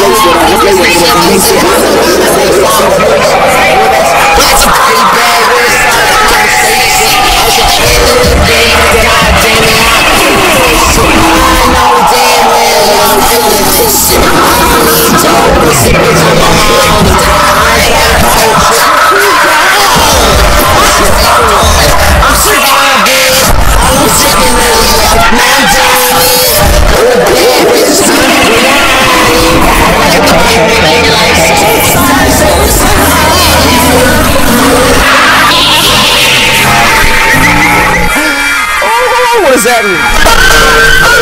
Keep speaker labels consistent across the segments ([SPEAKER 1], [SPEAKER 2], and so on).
[SPEAKER 1] What does that mean?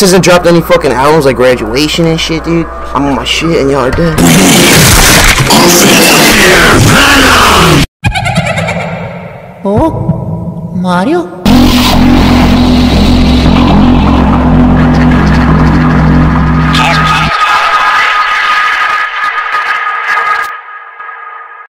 [SPEAKER 1] Hasn't dropped any fucking albums like graduation and shit, dude. I'm on my shit and y'all are dead.
[SPEAKER 2] oh? 마rio?